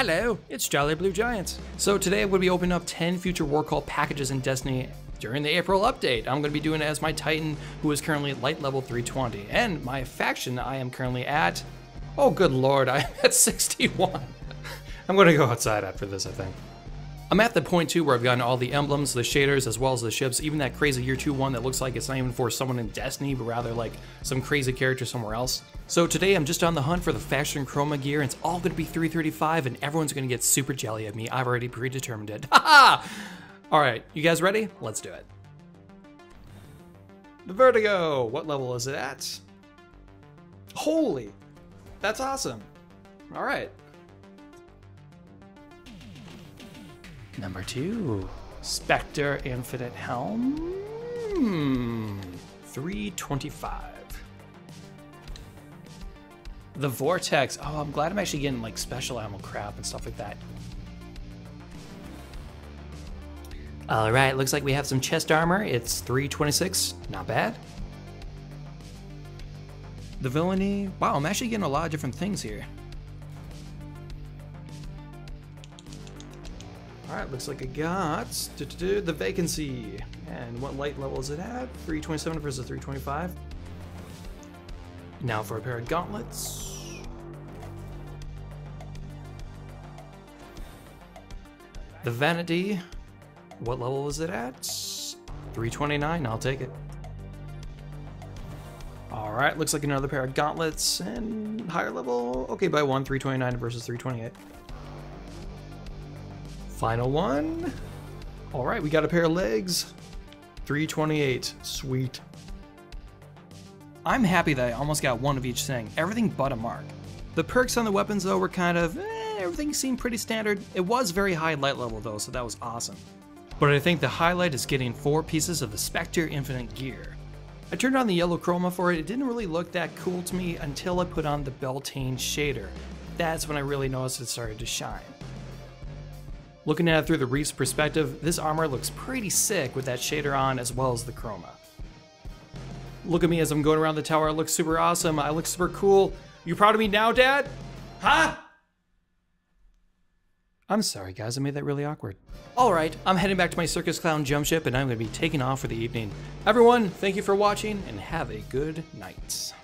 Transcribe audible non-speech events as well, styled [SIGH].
Hello, it's Jolly Blue Giants. So today I'm going to be opening up 10 Future War Cult packages in Destiny during the April update. I'm going to be doing it as my Titan, who is currently light level 320, and my faction I am currently at, oh good lord, [LAUGHS] I'm at 61. I'm going to go outside after this, I think. I'm at the point too where I've gotten all the emblems, the shaders, as well as the ships, even that crazy year two one that looks like it's not even for someone in Destiny, but rather like some crazy character somewhere else. So today I'm just on the hunt for the fashion chroma gear, and it's all gonna be 335, and everyone's gonna get super jelly at me. I've already predetermined it. [LAUGHS] Alright, you guys ready? Let's do it. The Vertigo! What level is it at? Holy! That's awesome. Alright. Number two, Spektar Infinite Helm. Hmm, 325. The Vortex. Oh, I'm glad I'm actually getting like special ammo crap and stuff like that. All right, looks like we have some chest armor. It's 326, not bad. The villainy. Wow, I'm actually getting a lot of different things here. All right, looks like I got the vacancy. And what light level is it at? 327 versus 325. Now for a pair of gauntlets. The vanity. What level is it at? 329, I'll take it. All right, looks like another pair of gauntlets and higher level. Okay, by one, 329 versus 328. Final one. All right, we got a pair of legs. 328, sweet. I'm happy that I almost got one of each thing, everything but a mark. The perks on the weapons though were kind of, eh, everything seemed pretty standard. It was very high light level though, so that was awesome. But I think the highlight is getting four pieces of the Spektar Infinite gear. I turned on the yellow chroma for it, it didn't really look that cool to me until I put on the Beltane shader. That's when I really noticed it started to shine. Looking at it through the Reef's perspective, this armor looks pretty sick with that shader on as well as the chroma. Look at me as I'm going around the tower, I look super awesome, I look super cool. You proud of me now, Dad? Huh? I'm sorry guys, I made that really awkward. Alright, I'm heading back to my Circus Clown jump ship and I'm going to be taking off for the evening. Everyone, thank you for watching and have a good night.